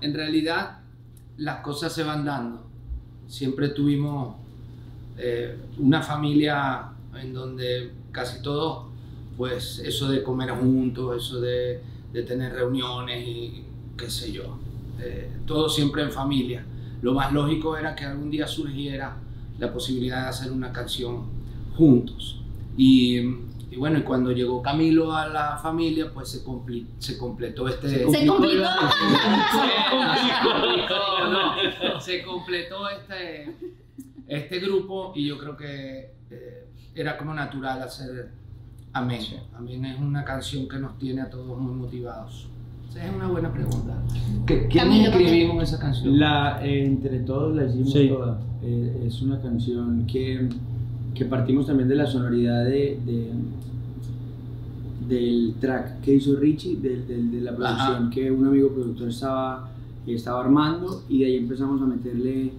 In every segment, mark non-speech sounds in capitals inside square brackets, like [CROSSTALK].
En realidad, las cosas se van dando. Siempre tuvimos eh, una familia en donde casi todos, pues eso de comer juntos, eso de, de tener reuniones y qué sé yo, eh, todo siempre en familia. Lo más lógico era que algún día surgiera la posibilidad de hacer una canción juntos. Y, y bueno, y cuando llegó Camilo a la familia, pues se, compli- se completó este... Se complicó. no, se completó este, este grupo y yo creo que eh, era como natural hacer Amén. Amén es una canción que nos tiene a todos muy motivados. Esa es una buena pregunta. ¿Qué- ¿Quiénes Camilo, escribimos esa canción? La, eh, entre todos la hicimos Sí. toda. Eh, es una canción que, que partimos también de la sonoridad de, de- del track que hizo Richie, del- del- de, la producción Ajá. que un amigo productor estaba, estaba armando y de ahí empezamos a meterle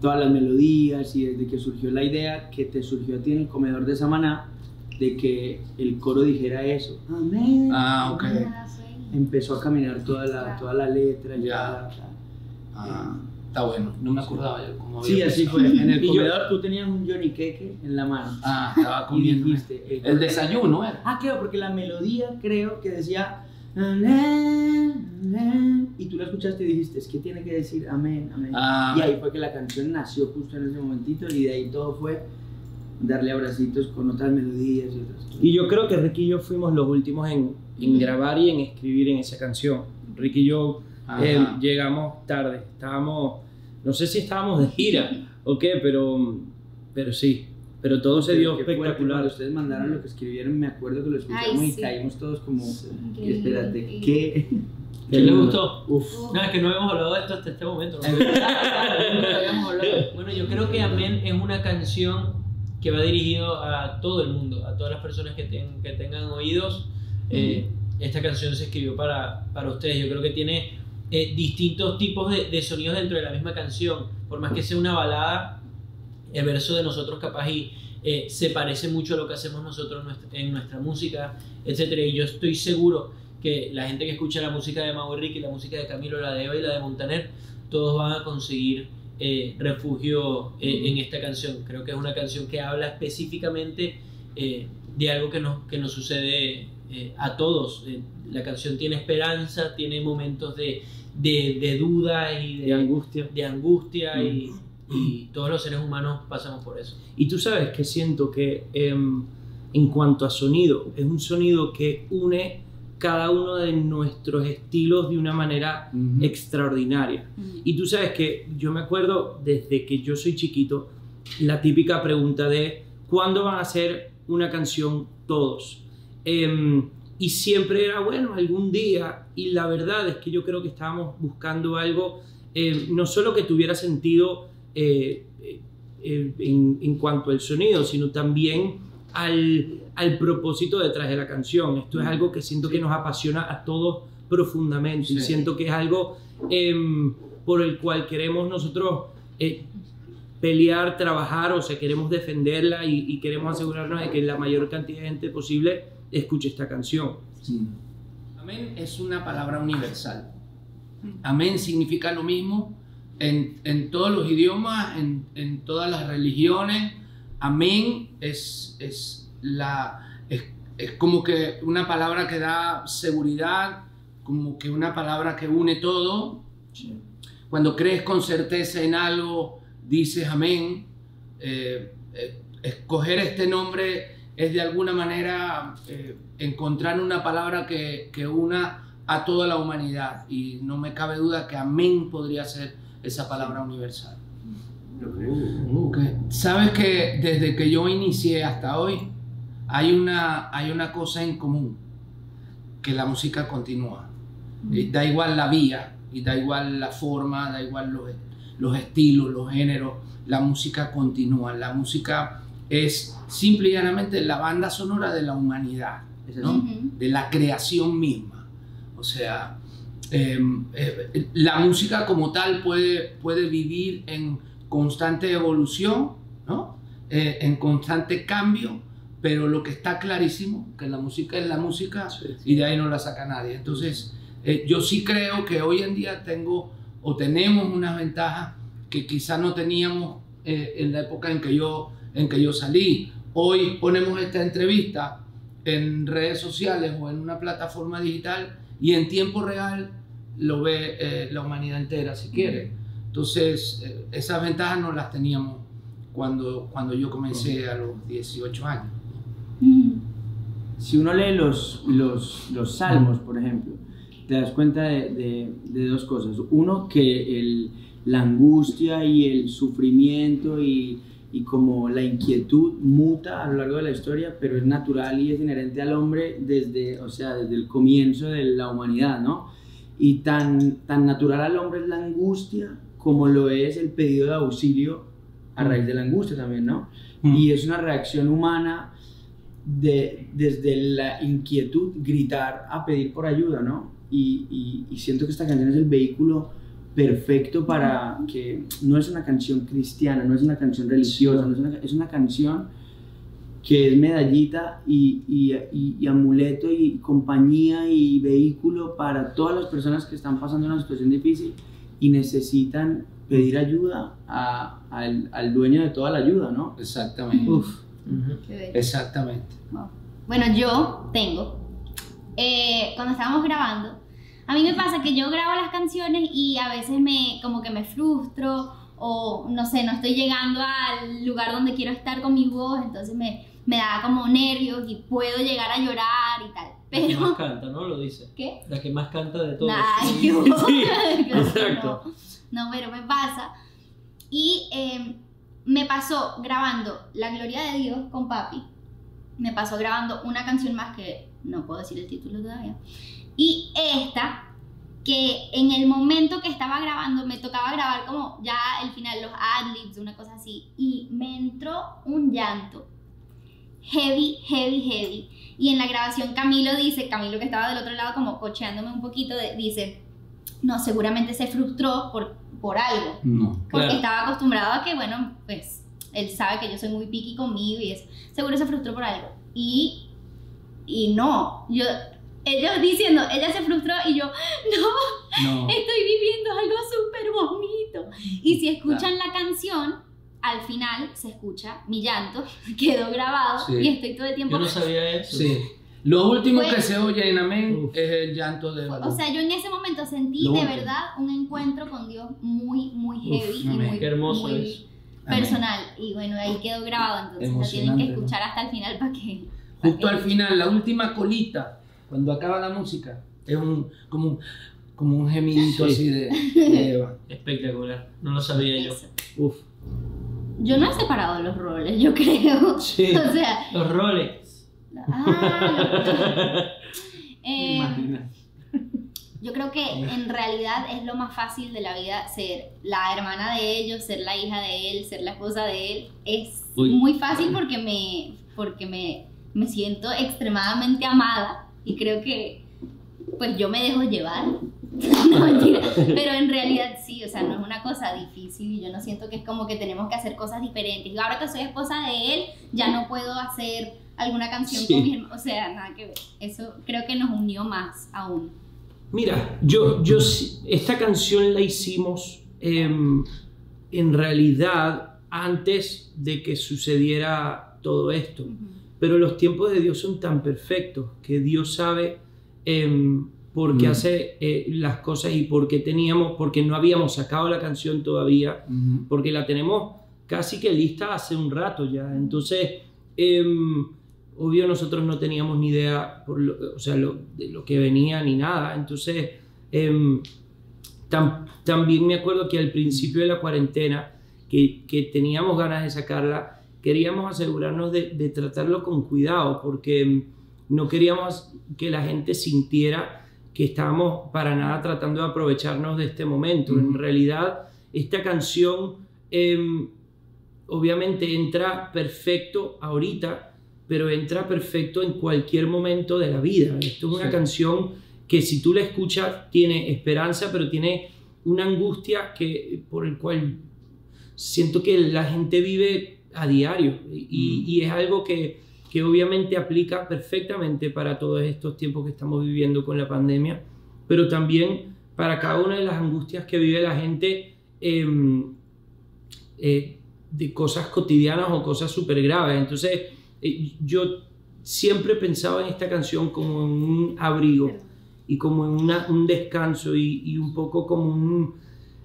todas las melodías y desde que surgió la idea que te surgió a ti en el comedor de Samaná de que el coro dijera eso. Amén. Ah, ok. Empezó a caminar toda la, toda la letra. Ya. la- Ah, está bueno. No me acordaba yo cómo había Sí, así fue. En el [LAUGHS] Y yo- comedor tú tenías un Johnny Queque en la mano. Ah, estaba y comiendo. dijiste. El desayuno era. Ah, claro, porque la melodía creo que decía. Y tú la escuchaste y dijiste, es que tiene que decir amén, amén. Ah, y ahí fue que la canción nació justo en ese momentito y de ahí todo fue darle abracitos con otras melodías y otras cosas. Y yo creo que Ricky y yo fuimos los últimos en, en grabar y en escribir en esa canción. Ricky y yo. Eh, llegamos tarde, estábamos, no sé si estábamos de gira o qué, pero, pero sí, pero todo se dio espectacular. Cuando ustedes mandaron lo que escribieron, me acuerdo que lo escuchamos Ay, y sí. caímos todos como. Increíble, Espérate. ¿qué? ¿Qué le gustó? Uf. No, es que no hemos hablado de esto hasta este momento. ¿no? [LAUGHS] Habíamos. Bueno, yo creo que Amén es una canción que va dirigido a todo el mundo, a todas las personas que, ten- que tengan oídos. Eh, esta canción se escribió para, para ustedes. Yo creo que tiene eh, distintos tipos de, de sonidos dentro de la misma canción. Por más que sea una balada, el verso de nosotros capaz y eh, se parece mucho a lo que hacemos nosotros en nuestra, música, etcétera. Y yo estoy seguro que la gente que escucha la música de Mau Ricky, la música de Camilo, la de Eva y la de Montaner, todos van a conseguir eh, refugio eh, en esta canción. Creo que es una canción que habla específicamente eh, de algo que nos, que nos sucede eh, a todos. Eh, la canción tiene esperanza, tiene momentos de, de, de duda y de, De angustia. de angustia y, y todos los seres humanos pasamos por eso. Y tú sabes que siento que em, en cuanto a sonido, es un sonido que une cada uno de nuestros estilos de una manera Ujú. extraordinaria. Y tú sabes que yo me acuerdo desde que yo soy chiquito, la típica pregunta de ¿cuándo van a hacer una canción todos? Em, y siempre era, bueno, algún día. Y la verdad es que yo creo que estábamos buscando algo, em, no solo que tuviera sentido eh, eh, eh, en, en cuanto al sonido, sino también al, al propósito detrás de la canción. Esto es algo que siento que nos apasiona a todos profundamente y Sí. siento que es algo em, por el cual queremos nosotros eh, pelear, trabajar, o sea, queremos defenderla y, y queremos asegurarnos de que la mayor cantidad de gente posible escuche esta canción. Amén es una palabra universal. Amén significa lo mismo en, en todos los idiomas, en, en todas las religiones. Amén es, es, la, es, es como que una palabra que da seguridad, como que una palabra que une todo. Cuando crees con certeza en algo, dices amén. Eh, eh, escoger este nombre es de alguna manera eh, encontrar una palabra que, que una a toda la humanidad. Y no me cabe duda que amén podría ser esa palabra universal. Ok. Sabes que desde que yo inicié hasta hoy hay una, hay una cosa en común, que la música continúa. Y da igual la vía, y da igual la forma, da igual los, los estilos, los géneros, la música continúa. La música es simple y llanamente la banda sonora de la humanidad, de la creación misma. O sea, eh, eh, la música como tal puede, puede vivir en constante evolución, ¿no? Eh, en constante cambio, pero lo que está clarísimo, que la música es la música y de ahí no la saca nadie. Entonces, Eh, yo sí creo que hoy en día tengo o tenemos unas ventajas que quizás no teníamos eh, en la época en que, yo, en que yo salí. Hoy ponemos esta entrevista en redes sociales o en una plataforma digital y en tiempo real lo ve eh, la humanidad entera, si quiere. Entonces, eh, esas ventajas no las teníamos cuando, cuando yo comencé a los 18 años. Mm. Si uno lee los, los, los salmos, por ejemplo, te das cuenta de, de- dos cosas. Uno, que el, la angustia y el sufrimiento y, y como la inquietud muta a lo largo de la historia, pero es natural y es inherente al hombre desde, o sea, desde el comienzo de la humanidad, ¿no? Y tan, tan natural al hombre es la angustia como lo es el pedido de auxilio a raíz de la angustia también, ¿no? Mm. Y es una reacción humana de, desde la inquietud gritar a pedir por ayuda, ¿no? Y, y- y siento que esta canción es el vehículo perfecto para que no es una canción cristiana, no es una canción religiosa, no es, una, es una canción que es medallita y, y- y- y amuleto y compañía y vehículo para todas las personas que están pasando una situación difícil y necesitan pedir ayuda a- al, al dueño de toda la ayuda, ¿no? Exactamente. Uf. Qué bello. Exactamente. Wow. Bueno, yo tengo, eh, cuando estábamos grabando, a mí me pasa que yo grabo las canciones y a veces me, como que me frustro o no sé, no estoy llegando al lugar donde quiero estar con mi voz, entonces me, me da como nervios y puedo llegar a llorar y tal. La que más Pero, canta, ¿no? Lo dice. ¿qué? La que más canta de todos. Ay. Sí, [LAUGHS] Claro que [LAUGHS] exacto. No. No, pero me pasa. Y eh, me pasó grabando La Gloria de Dios con papi. Me pasó grabando una canción más que no puedo decir el título todavía. Y esta, que en el momento que estaba grabando me tocaba grabar como ya el final, los adlibs, una cosa así. Y me entró un llanto. Heavy, heavy, heavy. Y en la grabación Camilo dice, Camilo que estaba del otro lado como cocheándome un poquito, de- dice, no, seguramente se frustró por, por algo. No. Porque Claro. estaba acostumbrado a que, bueno, pues él sabe que yo soy muy piqui conmigo y eso. Seguro se frustró por algo. Y, y no, yo, ellos diciendo, ella se frustró y yo, no, No. estoy viviendo algo súper bonito. Y si escuchan la canción, al final se escucha mi llanto, [LAUGHS] quedó grabado Sí. y estoy todo el tiempo... Yo no sabía eso. Sí. Lo último Fue- que se oye en Amén Uf. es el llanto de O sea, yo en ese momento sentí Lo de último. verdad un encuentro con Dios muy, muy heavy y amén. muy, Qué hermoso muy es. Amén. personal. Y bueno, ahí quedó grabado, entonces lo tienen que ¿no? escuchar hasta el final para que... para Justo que- al final, la última colita, cuando acaba la música, es un, como, un, como un gemidito Sí. así de, [LAUGHS] de Eva. Espectacular. No lo sabía yo. Uf. Yo no he separado los roles, yo creo. Sí. [LAUGHS] O sea, Los roles. ah, [LAUGHS] eh, Imagina. yo creo que en realidad es lo más fácil de la vida ser la hermana de ellos, ser la hija de él, ser la esposa de él. Es Uy. muy fácil porque me, porque me, me siento extremadamente amada y creo que pues yo me dejo llevar. [LAUGHS] no, mentira. Pero en realidad sí, o sea, no es una cosa difícil y yo no siento que es como que tenemos que hacer cosas diferentes. Y ahora que soy esposa de él, ya no puedo hacer alguna canción Sí. con mi hermano. O sea, nada que ver. Eso creo que nos unió más aún. Mira, yo, yo, esta canción la hicimos em, en realidad antes de que sucediera todo esto. Pero los tiempos de Dios son tan perfectos que Dios sabe em, por qué Mm. hace eh, las cosas y por qué teníamos, porque no habíamos sacado la canción todavía, porque la tenemos casi que lista hace un rato ya. Entonces, em, obvio nosotros no teníamos ni idea por lo- o sea, lo- de lo que venía ni nada. Entonces, em, tam- también me acuerdo que al principio de la cuarentena, que, que teníamos ganas de sacarla, queríamos asegurarnos de, de tratarlo con cuidado, porque no queríamos que la gente sintiera que estábamos para nada tratando de aprovecharnos de este momento. En Ujú. realidad, esta canción em, obviamente entra perfecto ahorita, pero entra perfecto en cualquier momento de la vida. Esto es una Sí. canción que si tú la escuchas tiene esperanza, pero tiene una angustia que, por el cual siento que la gente vive a diario y, Mm. y es algo que, que obviamente aplica perfectamente para todos estos tiempos que estamos viviendo con la pandemia pero también para cada una de las angustias que vive la gente em, eh, de cosas cotidianas o cosas súper graves. Entonces, eh, yo siempre pensaba en esta canción como en un abrigo y como en una- un descanso y, y un poco como un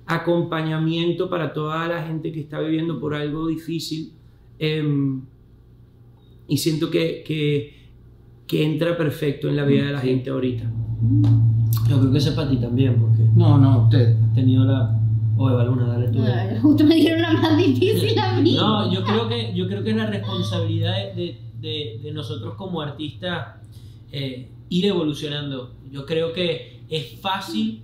acompañamiento para toda la gente que está viviendo por algo difícil. Em, y siento que, que, que entra perfecto en la vida de la Sí. gente ahorita. Yo creo que eso es para ti también, porque No, no, usted. has tenido la... O Eva Luna, dale tú. Ay, Justo me dieron la más difícil a mí. No, yo creo que, yo creo que es la responsabilidad de, de- de- de nosotros como artistas eh, ir evolucionando. Yo creo que es fácil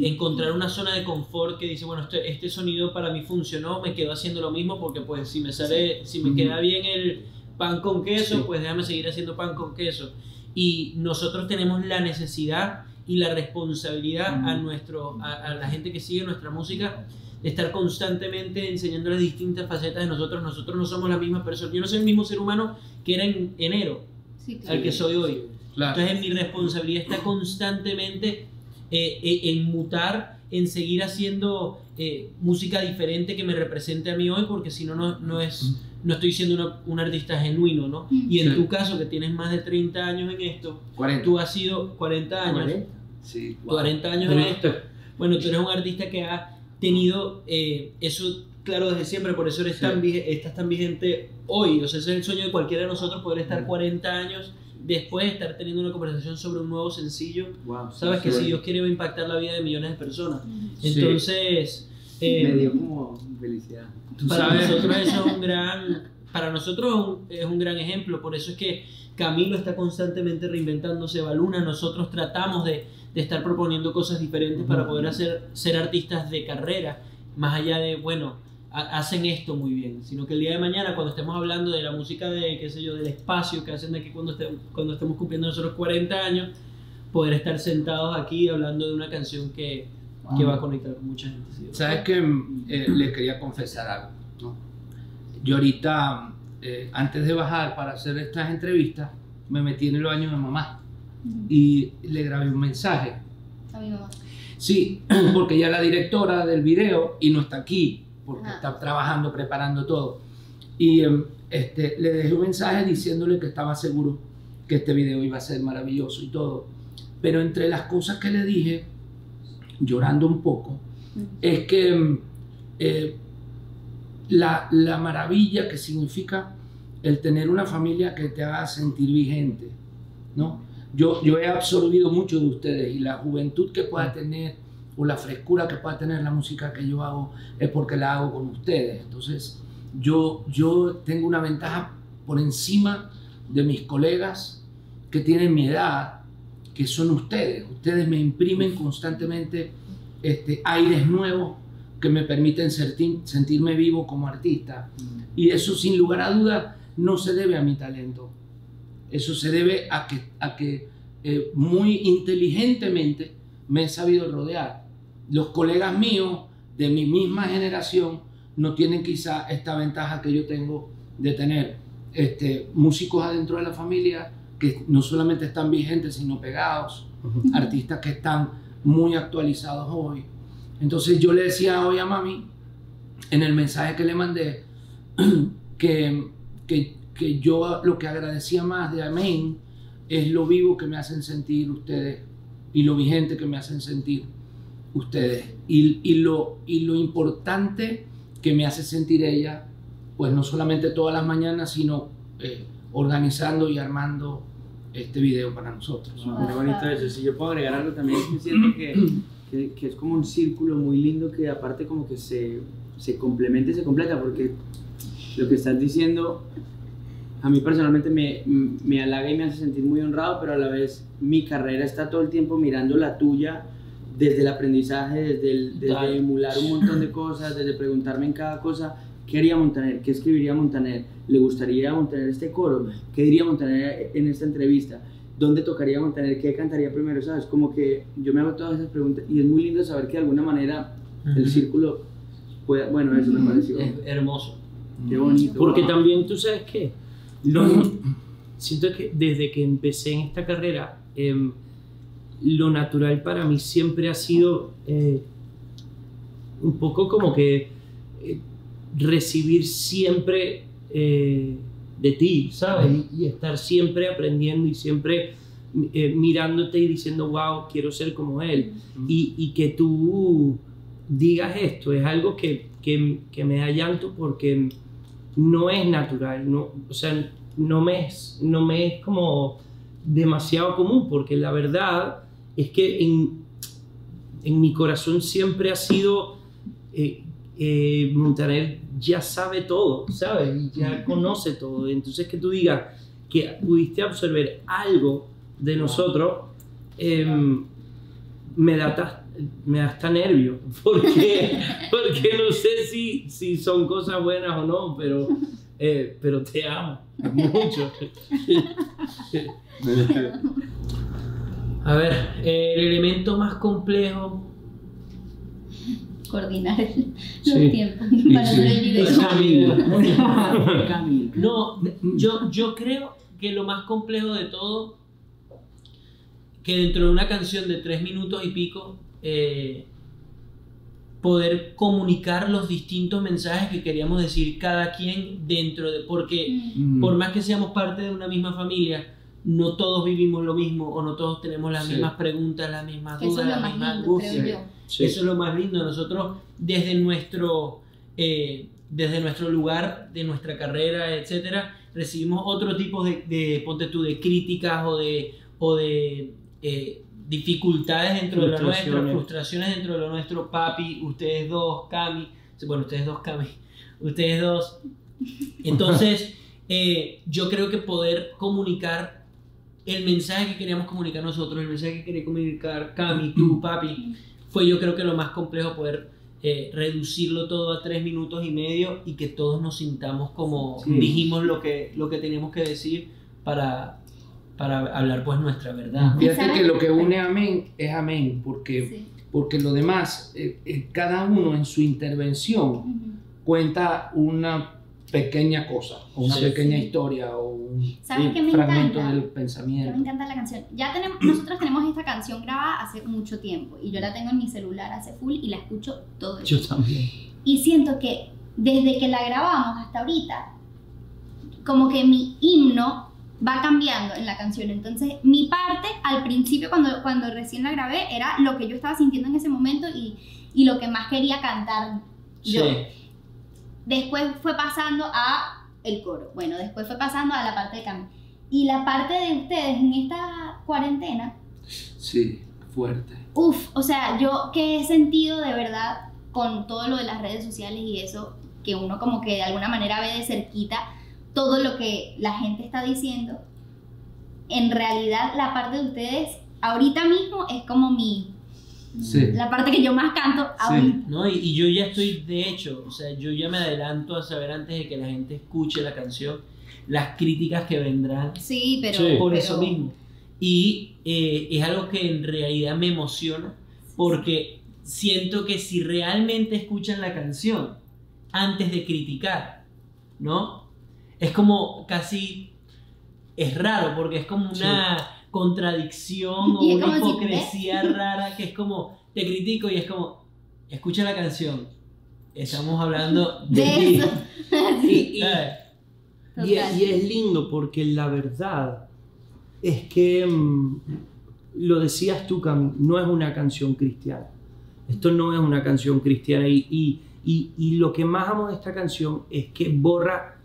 encontrar una zona de confort que dice, bueno, este, este sonido para mí funcionó, me quedo haciendo lo mismo porque pues si me sale, si me queda bien el pan con queso, Sí. pues déjame seguir haciendo pan con queso. Y nosotros tenemos la necesidad y la responsabilidad a, nuestro, a, a la gente que sigue nuestra música de estar constantemente enseñando las distintas facetas de nosotros. Nosotros no somos la misma persona. Yo no soy el mismo ser humano que era en enero Sí, al que soy hoy. Claro. Entonces mi responsabilidad está constantemente eh, eh, en mutar, en seguir haciendo eh, música diferente que me represente a mí hoy, porque si no, no, no es, no estoy siendo una- un artista genuino, ¿no? Y en Sí. tu caso, que tienes más de 30 años en esto, 40. tú has sido 40 años, Sí. 40 años en esto, bueno, tú eres un artista que ha tenido eh, eso claro desde siempre, por eso eres Sí. tan, estás tan vigente hoy. O sea, ese es el sueño de cualquiera de nosotros, poder estar 40 años después, estar teniendo una conversación sobre un nuevo sencillo. Wow, Sabes que sí. si Dios quiere va a impactar la vida de millones de personas. Sí. Entonces, eh, me dio como felicidad. Tú para sabes- nosotros eso es un [LAUGHS] gran para nosotros es un- gran ejemplo por eso es que Camilo está constantemente reinventándose Baluna nosotros tratamos de, de estar proponiendo cosas diferentes para poder hacer ser artistas de carrera más allá de bueno hacen esto muy bien sino que el día de mañana cuando estemos hablando de la música de qué sé yo del espacio que hacen de aquí cuando estemos cuando estemos cumpliendo nosotros 40 años poder estar sentados aquí hablando de una canción que, que va a conectar con mucha gente ¿sí? Sabes que eh, le quería confesar algo. ¿no? Yo ahorita, eh, antes de bajar para hacer estas entrevistas, me metí en el baño de mamá y le grabé un mensaje. A mi mamá. Sí, [CLEARS THROAT] porque ella es la directora del video y no está aquí, porque está trabajando, preparando todo. Y em, este, le dejé un mensaje diciéndole que estaba seguro que este video iba a ser maravilloso y todo. Pero entre las cosas que le dije, llorando un poco, es que em, eh, la, la maravilla que significa el tener una familia que te haga sentir vigente, ¿no? Yo, yo he absorbido mucho de ustedes y la juventud que pueda tener o la frescura que pueda tener la música que yo hago es porque la hago con ustedes. Entonces, yo, yo tengo una ventaja por encima de mis colegas que tienen mi edad, que son ustedes. Ustedes me imprimen constantemente este, aires nuevos que me permiten sentir- sentirme vivo como artista. Y eso sin lugar a duda no se debe a mi talento. Eso se debe a que, a que eh, muy inteligentemente me he sabido rodear. Los colegas míos de mi misma generación no tienen quizá esta ventaja que yo tengo de tener este, músicos adentro de la familia que no solamente están vigentes, sino pegados, artistas que están muy actualizados hoy. Entonces yo le decía hoy a mami, en el mensaje que le mandé, [CLEARS THROAT] que, que, que yo lo que agradecía más de Amén es lo vivo que me hacen sentir ustedes y lo vigente que me hacen sentir ustedes y, y, lo, y lo importante que me hace sentir ella, pues no solamente todas las mañanas, sino eh, organizando y armando este video para nosotros. Muy bonito eso. Si yo puedo agregar algo también, es que siento que, [CLEARS THROAT] que, que es como un círculo muy lindo que aparte como que se, se complementa y se completa, porque lo que estás diciendo a mí personalmente me, me halaga y me hace sentir muy honrado, pero a la vez mi carrera está todo el tiempo mirando la tuya desde el aprendizaje, desde, el, desde emular un montón de cosas, desde preguntarme en cada cosa, ¿qué haría Montaner? ¿Qué escribiría Montaner? ¿Le gustaría Montaner este coro? ¿Qué diría Montaner en esta entrevista? ¿Dónde tocaría Montaner? ¿Qué cantaría primero? ¿Sabes? Como que yo me hago todas esas preguntas y es muy lindo saber que de alguna manera el círculo pueda... Bueno, eso me pareció... Es hermoso. Qué bonito. Porque Wow. también tú sabes que siento que desde que empecé en esta carrera, em, lo natural para mí siempre ha sido eh, un poco como que eh, recibir siempre eh, de ti, ¿sabes? Y, y estar siempre aprendiendo y siempre mirándote y diciendo, wow, quiero ser como él. Y, y que tú digas esto es algo que, que, que me da llanto porque no es natural, no, o sea, no me es, no me es como demasiado común, porque la verdad es que en, en mi corazón siempre ha sido, eh, eh, Montaner ya sabe todo, ¿sabes? Y ya conoce todo. Entonces que tú digas que pudiste absorber algo de nosotros, em, me da me da hasta nervio, [LAUGHS] porque, porque no sé si, si son cosas buenas o no, pero, eh, pero te amo mucho. [LAUGHS] [LAUGHS] A ver, eh, el elemento más complejo. Coordinar el- los Sí. tiempos para sí. hacer el video. Camilo. [LAUGHS] Camilo. No, yo, yo creo que lo más complejo de todo, que dentro de una canción de tres minutos y pico, eh, poder comunicar los distintos mensajes que queríamos decir cada quien dentro de... Porque Mm. por más que seamos parte de una misma familia, no todos vivimos lo mismo o no todos tenemos las Sí. mismas preguntas, las mismas dudas, es las mismas angustias. Sí. Eso es lo más lindo. Nosotros, desde nuestro, eh, desde nuestro lugar, de nuestra carrera, etcétera, recibimos otro tipo de, de ponte tú, de críticas o de, o de eh, dificultades dentro de lo nuestro, Frustraciones. frustraciones dentro de lo nuestro. Papi, ustedes dos, Cami, bueno, ustedes dos, Cami, ustedes dos. Entonces, [LAUGHS] eh, yo creo que poder comunicar el mensaje que queríamos comunicar nosotros, el mensaje que quería comunicar Cami, tú, papi, fue yo creo que lo más complejo poder eh, reducirlo todo a tres minutos y medio y que todos nos sintamos como Sí. dijimos lo que, lo que teníamos que decir para, para hablar pues nuestra verdad. Fíjate que lo que une amén es amén, porque, Sí. porque lo demás, eh, eh, cada uno en su intervención cuenta una pequeña cosa, o una Sí. pequeña Sí. historia, o un ¿Sabes qué me fragmento encanta? del Que me pensamiento. encanta la canción. Ya tenemos, nosotros tenemos esta canción grabada hace mucho tiempo y yo la tengo en mi celular hace full y la escucho todo el Yo tiempo. también. Y siento que desde que la grabamos hasta ahorita, como que mi himno va cambiando en la canción. Entonces, mi parte al principio, cuando, cuando recién la grabé, era lo que yo estaba sintiendo en ese momento y, y lo que más quería cantar yo. Sí. Después fue pasando a el coro. Bueno, después fue pasando a la parte de Cami. Y la parte de ustedes en esta cuarentena, Sí, fuerte. Uf, o sea, yo que he sentido de verdad con todo lo de las redes sociales y eso, que uno como que de alguna manera ve de cerquita todo lo que la gente está diciendo, en realidad la parte de ustedes ahorita mismo es como mi, Sí. la parte que yo más canto ahorita. ¿no? Y, y yo ya estoy, de hecho, o sea, yo ya me adelanto a saber antes de que la gente escuche la canción las críticas que vendrán Sí, pero... Sí. por pero- eso mismo. Y eh, es algo que en realidad me emociona porque siento que si realmente escuchan la canción antes de criticar, ¿no? Es como casi, es raro porque es como una contradicción o Y una si, hipocresía rara que es como, te critico y es como, escucha la canción, estamos hablando de, De ti. eso. [LAUGHS] Y, y- ¿sabes? y es, y es lindo porque la verdad es que, mm, lo decías tú, Cami, no es una canción cristiana. Esto no es una canción cristiana y, y, y, y lo que más amo de esta canción es que borra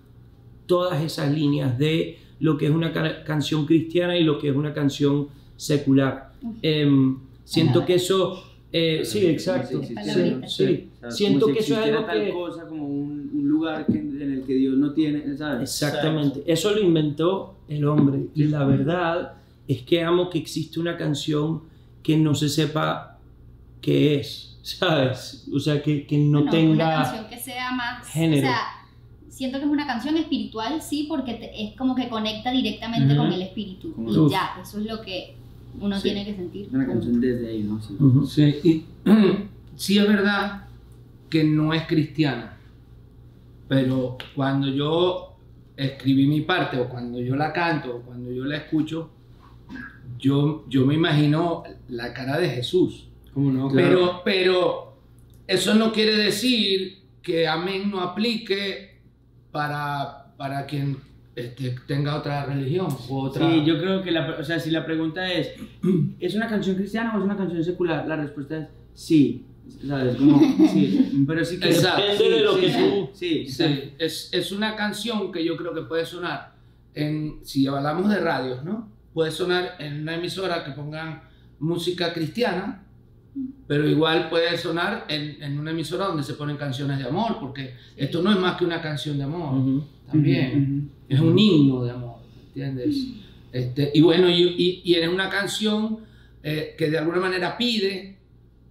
todas esas líneas de lo que es una ca- canción cristiana y lo que es una canción secular. Em, siento que eso... eh, sí, exacto. Sí, Sí. O sea, Siento si que eso es algo tal que... cosa como un, un lugar que- en el que Dios no tiene, ¿sabes? Exactamente, eso lo inventó el hombre y la verdad es que amo que existe una canción que no se sepa qué es, ¿sabes? O sea, que, que no Bueno, Una tenga... canción que sea más... género. O sea, siento que es una canción espiritual, sí, porque te- es como que conecta directamente Ujú. con el espíritu. Y Uf. ya, eso es lo que uno Sí. tiene que sentir. Una canción desde ahí, ¿no? Sí. Ujú. Sí, y [CLEARS THROAT] sí es verdad que no es cristiana, pero cuando yo escribí mi parte o cuando yo la canto o cuando yo la escucho, yo, yo me imagino la cara de Jesús. ¿Cómo no? Pero, pero eso no quiere decir que amén no aplique para, para quien este, tenga otra religión o otra... Sí, yo creo que la, o sea, si la pregunta es, ¿es una canción cristiana o es una canción secular? La respuesta es sí. ¿Sabes? Como, sí. Pero sí que... Exacto. Depende de lo sí, que sí, tú... Sí, Sí, es, es una canción que yo creo que puede sonar en, si hablamos de radios, ¿no? Puede sonar en una emisora que pongan música cristiana, pero igual puede sonar en, en una emisora donde se ponen canciones de amor, porque esto no es más que una canción de amor, Ujú. también. Es un himno de amor, ¿entiendes? Este, y bueno, y, y, y es una canción eh, que de alguna manera pide,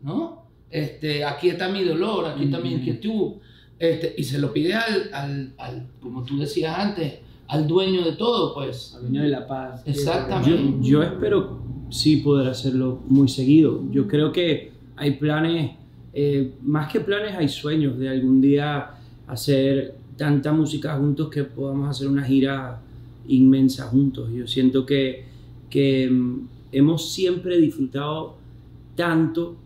¿no? Este, aquí está mi dolor, aquí está mi inquietud. Este, y se lo pide al, al, al, como tú decías antes, al dueño de todo, pues. Al dueño de la paz. Exactamente. Yo, yo espero sí poder hacerlo muy seguido. Yo creo que hay planes, eh, más que planes, hay sueños de algún día hacer tanta música juntos que podamos hacer una gira inmensa juntos. Yo siento que, que mm, hemos siempre disfrutado tanto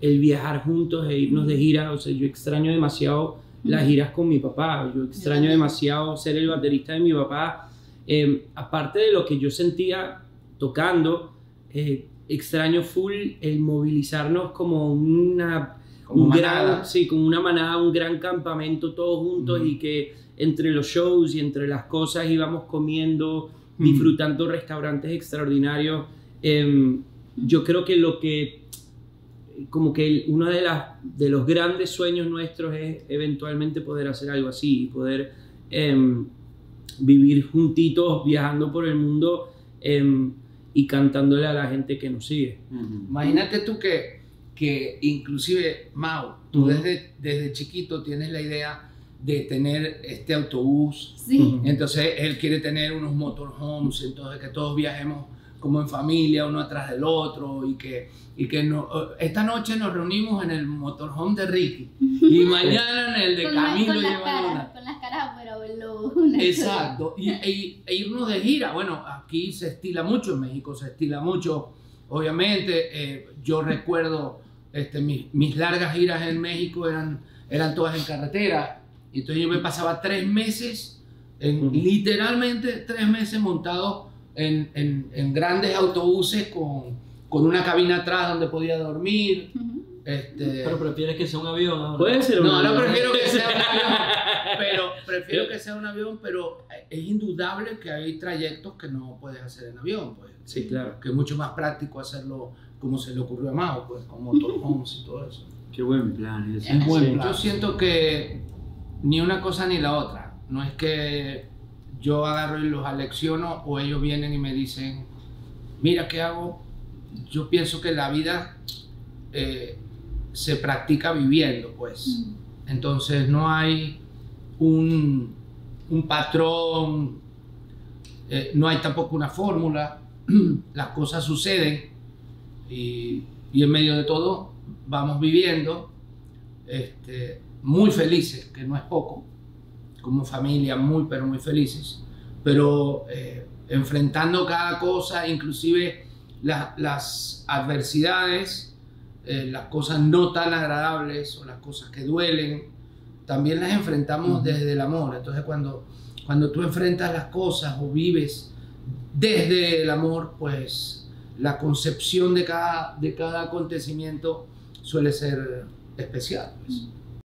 el viajar juntos e irnos de gira. O sea, yo extraño demasiado las giras con mi papá. Yo extraño demasiado ser el baterista de mi papá. Eh, aparte de lo que yo sentía tocando, eh, extraño full el movilizarnos como una Como un manada. gran, sí, como una manada, un gran campamento todos juntos y que entre los shows y entre las cosas íbamos comiendo, Ujú. disfrutando restaurantes extraordinarios. Em, yo creo que lo que como que uno de, las, de los grandes sueños nuestros es eventualmente poder hacer algo así, y poder em, vivir juntitos, viajando por el mundo em, y cantándole a la gente que nos sigue. Imagínate tú que, que inclusive, Mau, tú desde, desde chiquito tienes la idea de tener este autobús Sí. Entonces él quiere tener unos motorhomes, entonces que todos viajemos como en familia, uno atrás del otro, y que, y que no, esta noche nos reunimos en el motorhome de Ricky, y [LAUGHS] mañana en el de con, la- Camilo con las caras, con las caras [LAUGHS] Exacto, y, y- e irnos de gira. Bueno, aquí se estila mucho, en México se estila mucho, obviamente. eh, yo recuerdo este, mis, mis largas giras en México eran, eran todas en carretera. Y entonces yo me pasaba tres meses, en, literalmente tres meses montado en, en- en grandes autobuses con, con una cabina atrás donde podía dormir. Este, Pero prefieres que sea un avión ahora. Puede ser no, un no avión. prefiero que sea un avión, [LAUGHS] pero prefiero que sea un avión, pero es indudable que hay trayectos que no puedes hacer en avión, pues. Sí, claro. Que es mucho más práctico hacerlo como se le ocurrió a Mao, pues, con motorhomes y todo eso. Qué buen plan. ese. Es buen plan. Yo siento que ni una cosa ni la otra. No es que yo agarro y los alecciono o ellos vienen y me dicen, mira, ¿qué hago? Yo pienso que la vida eh, se practica viviendo, pues. Entonces no hay un, un patrón, eh, no hay tampoco una fórmula, [CLEARS THROAT] las cosas suceden y, y en medio de todo vamos viviendo este, muy felices, que no es poco, como familia muy pero muy felices, pero eh, enfrentando cada cosa, inclusive la- las adversidades, eh, las cosas no tan agradables o las cosas que duelen, también las enfrentamos desde el amor. Entonces cuando, cuando tú enfrentas las cosas o vives desde el amor, pues la concepción de cada, de cada acontecimiento suele ser especial. pues.